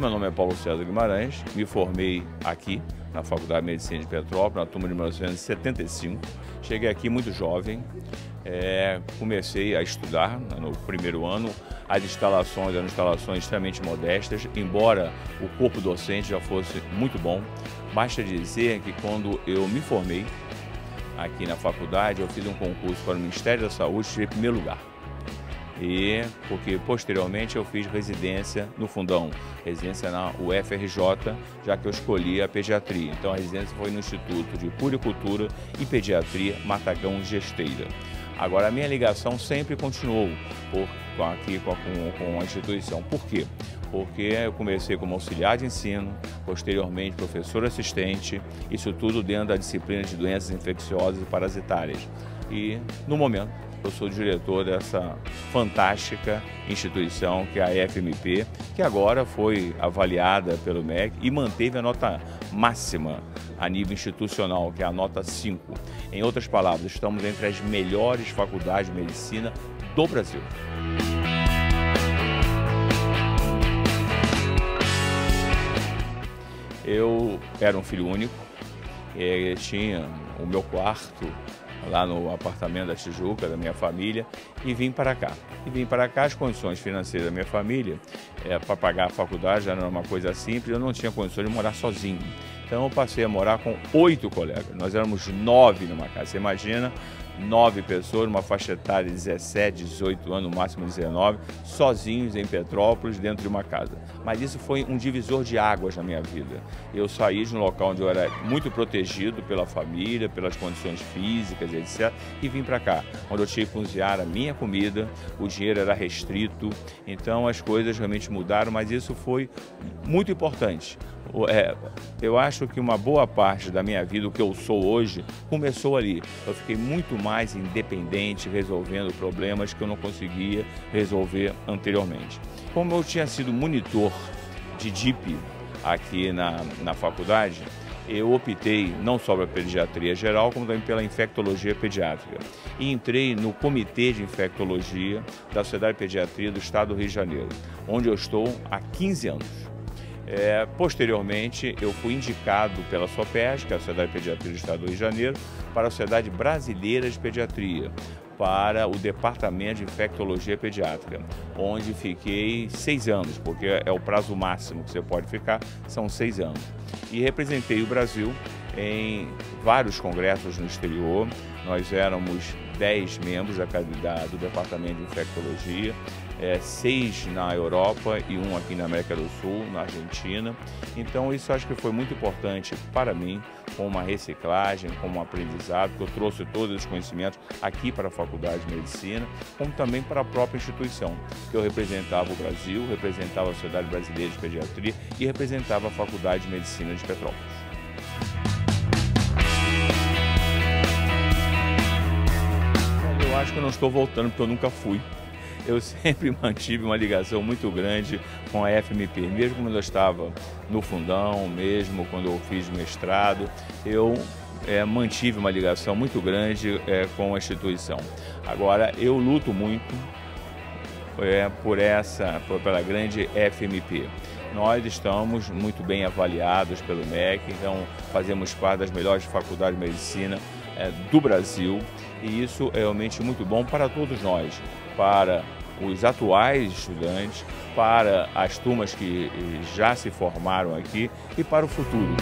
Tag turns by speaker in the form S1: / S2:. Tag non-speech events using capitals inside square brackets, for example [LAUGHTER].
S1: Meu nome é Paulo César Guimarães, me formei aqui na Faculdade de Medicina de Petrópolis, na turma de 1975. Cheguei aqui muito jovem, é, comecei a estudar no primeiro ano. As instalações eram instalações extremamente modestas, embora o corpo docente já fosse muito bom. Basta dizer que quando eu me formei aqui na faculdade, eu fiz um concurso para o Ministério da Saúde e tirei primeiro lugar e porque posteriormente eu fiz residência no fundão, residência na UFRJ, já que eu escolhi a pediatria. Então a residência foi no Instituto de Puricultura e Pediatria Matagão Gesteira. Agora a minha ligação sempre continuou por, aqui com, com a instituição. Por quê? Porque eu comecei como auxiliar de ensino, posteriormente professor assistente, isso tudo dentro da disciplina de doenças infecciosas e parasitárias. E no momento eu sou diretor dessa fantástica instituição que é a FMP, que agora foi avaliada pelo MEC e manteve a nota máxima a nível institucional, que é a nota 5. Em outras palavras, estamos entre as melhores faculdades de medicina do Brasil. Eu era um filho único, tinha o meu quarto lá no apartamento da Tijuca, da minha família, e vim para cá. E vim para cá, as condições financeiras da minha família, é, para pagar a faculdade já não era uma coisa simples, eu não tinha condições de morar sozinho. Então eu passei a morar com oito colegas. Nós éramos nove numa casa. Você imagina, nove pessoas, numa faixa etária de 17, 18 anos, no máximo 19, sozinhos em Petrópolis, dentro de uma casa. Mas isso foi um divisor de águas na minha vida. Eu saí de um local onde eu era muito protegido pela família, pelas condições físicas, etc., e vim para cá, onde eu tinha que cozinhar a minha comida, o dinheiro era restrito, então as coisas realmente mudaram, mas isso foi muito importante. É, eu acho que uma boa parte da minha vida, o que eu sou hoje, começou ali. Eu fiquei muito mais independente, resolvendo problemas que eu não conseguia resolver anteriormente. Como eu tinha sido monitor de DIP aqui na, na faculdade, eu optei não só pela pediatria geral, como também pela infectologia pediátrica. E entrei no Comitê de Infectologia da Sociedade de Pediatria do Estado do Rio de Janeiro, onde eu estou há 15 anos. É, posteriormente, eu fui indicado pela SOPES, que é a Sociedade de Pediatria do Estado do Rio de Janeiro, para a Sociedade Brasileira de Pediatria, para o Departamento de Infectologia Pediátrica, onde fiquei seis anos, porque é o prazo máximo que você pode ficar, são seis anos. E representei o Brasil em vários congressos no exterior. Nós éramos dez membros da, da, do Departamento de Infectologia é, seis na Europa e um aqui na América do Sul, na Argentina. Então isso acho que foi muito importante para mim, com uma reciclagem, como um aprendizado, que eu trouxe todos os conhecimentos aqui para a Faculdade de Medicina, como também para a própria instituição, que eu representava o Brasil, representava a Sociedade Brasileira de Pediatria e representava a Faculdade de Medicina de Petrópolis. Não estou voltando porque eu nunca fui eu [LAUGHS] sempre mantive uma ligação muito grande com a FMP, mesmo quando eu estava no fundão, mesmo quando eu fiz mestrado, eu é, mantive uma ligação muito grande é, com a instituição. Agora, eu luto muito é, por essa, por, pela grande FMP. Nós estamos muito bem avaliados pelo MEC, então fazemos parte das melhores faculdades de medicina é, do Brasil e isso é realmente muito bom para todos nós, para os atuais estudantes, para as turmas que já se formaram aqui e para o futuro.